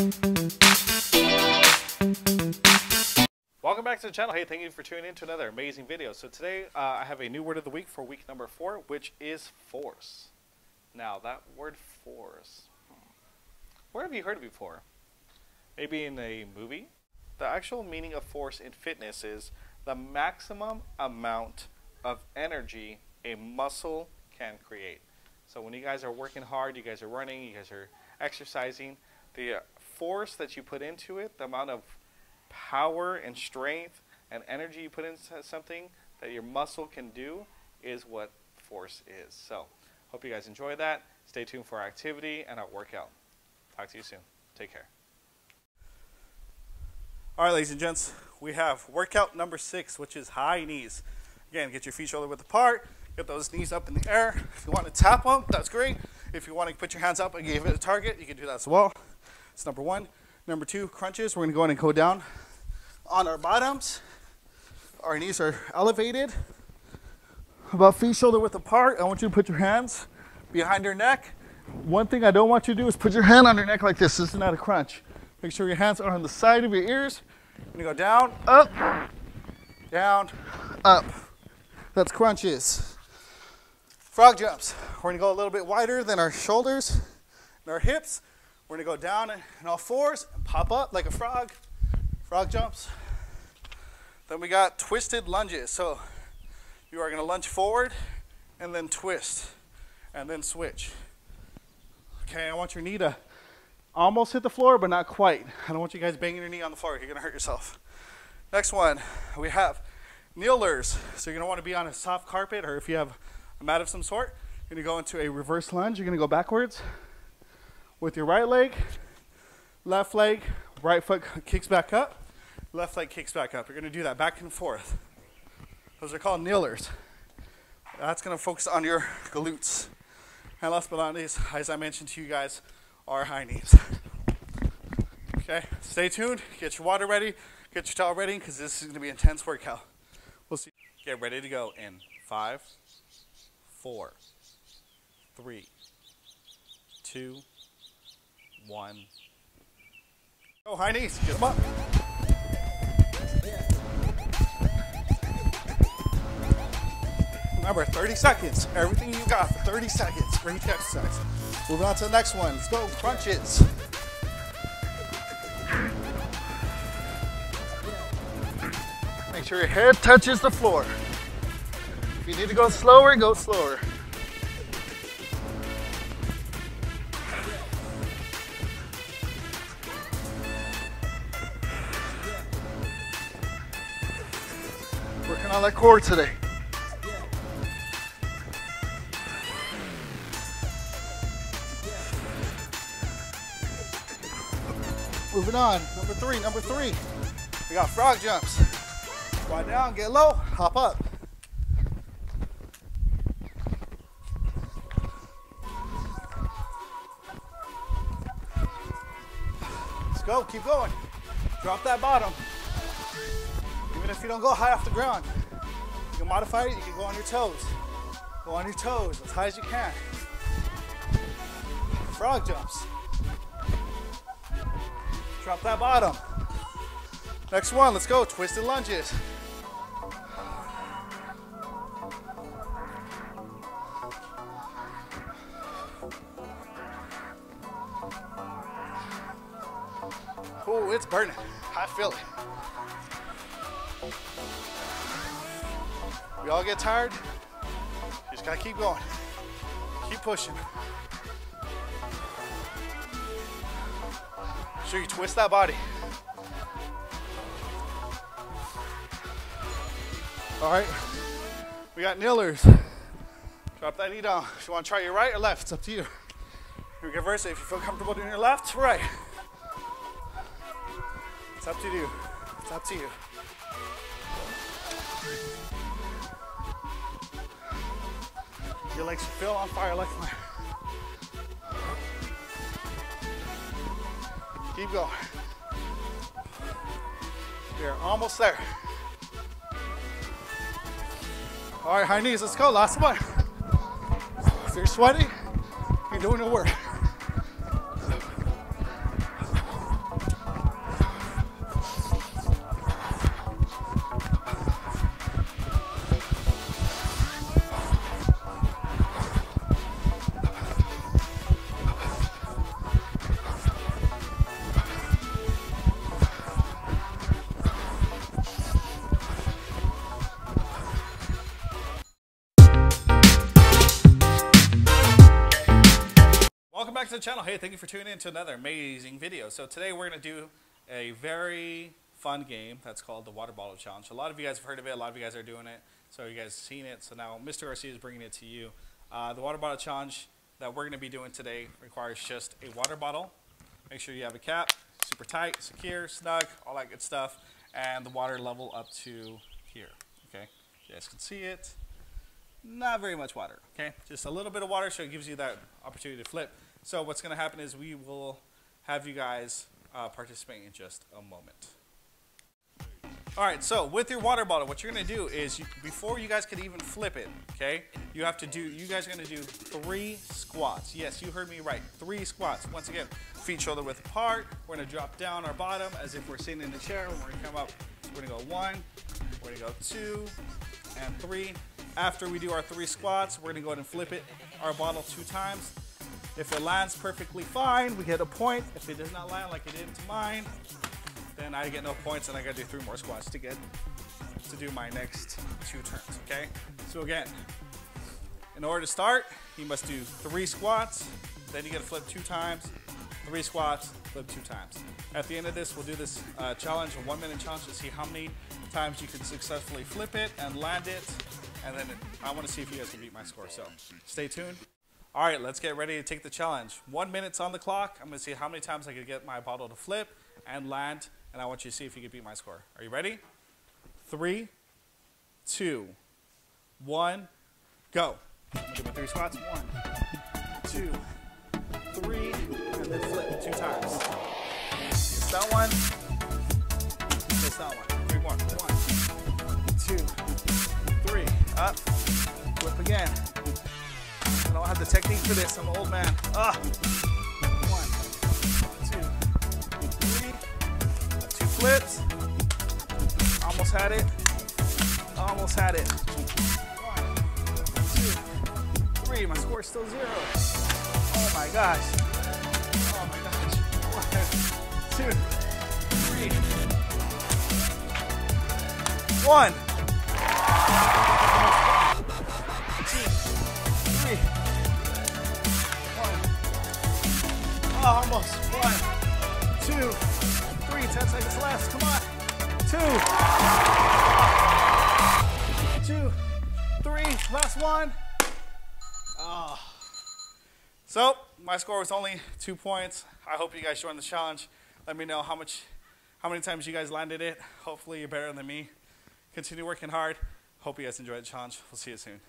Welcome back to the channel. Hey, thank you for tuning in to another amazing video. So today uh, I have a new word of the week for week number four, which is force. Now that word force, hmm, where have you heard it before? Maybe in a movie? The actual meaning of force in fitness is the maximum amount of energy a muscle can create. So when you guys are working hard, you guys are running, you guys are exercising, the force that you put into it, the amount of power and strength and energy you put into something that your muscle can do is what force is. So, hope you guys enjoy that. Stay tuned for our activity and our workout. Talk to you soon. Take care. All right, ladies and gents, we have workout number six, which is high knees. Again, get your feet shoulder width apart. Get those knees up in the air. If you want to tap them, that's great. If you want to put your hands up and give it a target, you can do that as well. That's number one. Number two, crunches. We're going to go in and go down on our bottoms. Our knees are elevated, about feet shoulder width apart. I want you to put your hands behind your neck. One thing I don't want you to do is put your hand on your neck like this. This is not a crunch. Make sure your hands are on the side of your ears. You're gonna go down, up, down, up. That's crunches. Frog jumps. We're gonna go a little bit wider than our shoulders and our hips. We're gonna go down in all fours and pop up like a frog. Frog jumps. Then we got twisted lunges. So you are gonna lunge forward and then twist and then switch. Okay, I want your knee to almost hit the floor, but not quite. I don't want you guys banging your knee on the floor. You're gonna hurt yourself. Next one, we have kneelers. So you're gonna wanna be on a soft carpet or if you have a mat of some sort, you're gonna go into a reverse lunge. You're gonna go backwards with your right leg, left leg, right foot kicks back up, left leg kicks back up. You're gonna do that back and forth. Those are called kneelers. That's gonna focus on your glutes. And last but not least, as I mentioned to you guys, are high knees. Okay, stay tuned, get your water ready, get your towel ready, because this is gonna be an intense workout. We'll see. Get ready to go in five, four, three, two, one. Oh, go high knees, get them up. Remember, 30 seconds. Everything you got for 30 seconds each exercise. Moving on to the next one. Let's go, crunches. Make sure your head touches the floor. If you need to go slower, go slower. On that core today. Moving on, number three, number three. We got frog jumps. Squat down, get low, hop up. Let's go, keep going. Drop that bottom. Even if you don't go high off the ground, can modify it, you can go on your toes. Go on your toes as high as you can. Frog jumps. Drop that bottom. Next one, let's go. Twisted lunges. Oh, it's burning. I feel it. We all get tired. Just gotta keep going. Keep pushing. Sure you twist that body. All right, we got kneelers. Drop that knee down. If you want to try your right or left, it's up to you. You reverse it if you feel comfortable doing your left, right. It's up to you. It's up to you. Your legs feel on fire like mine. Keep going. You're almost there. All right, high knees, let's go. Last one. If you're sweaty, you're doing the work. The channel. Hey, thank you for tuning in to another amazing video. So today we're going to do a very fun game that's called the Water Bottle Challenge. A lot of you guys have heard of it. A lot of you guys are doing it. So you guys have seen it. So now Mr. Garcia is bringing it to you. Uh, the Water Bottle Challenge that we're going to be doing today requires just a water bottle. Make sure you have a cap, super tight, secure, snug, all that good stuff, and the water level up to here. Okay, you guys can see it. Not very much water. Okay, just a little bit of water, so it gives you that opportunity to flip. So what's going to happen is we will have you guys uh, participate in just a moment. All right, so with your water bottle, what you're gonna do is you, before you guys can even flip it, okay, you have to do, you guys are gonna do three squats. Yes, you heard me right, three squats. Once again, feet shoulder width apart. We're gonna drop down our bottom as if we're sitting in the chair. We're gonna come up, we're gonna go one, we're gonna go two, and three. After we do our three squats, we're gonna go ahead and flip it, our bottle two times. If it lands perfectly fine, we get a point. If it does not land like it did into mine, then I get no points and I gotta do three more squats to get to do my next two turns, okay? So again, in order to start, you must do three squats, then you gotta flip two times, three squats, flip two times. At the end of this, we'll do this uh, challenge, a one minute challenge to see how many times you can successfully flip it and land it, and then I wanna see if you guys can beat my score, so stay tuned. All right, let's get ready to take the challenge. One minute's on the clock. I'm gonna see how many times I can get my bottle to flip and land, and I want you to see if you can beat my score. Are you ready? Three, two, one, go. I'm gonna do my three squats. One, two, three, and then flip two times. That one. That one. Three more. One, two, three. Up. Flip again. The technique for this. I'm an old man. Ah. One, two, three. Two flips. Almost had it. Almost had it. One, two, three. My score is still zero. Oh my gosh. Oh my gosh. One, two, three. One. Oh, almost. One, two, three. Ten seconds left. Come on. Two. Two, three. Last one. Oh. So my score was only two points. I hope you guys joined the challenge. Let me know how much, how many times you guys landed it. Hopefully you're better than me. Continue working hard. Hope you guys enjoyed the challenge. We'll see you soon.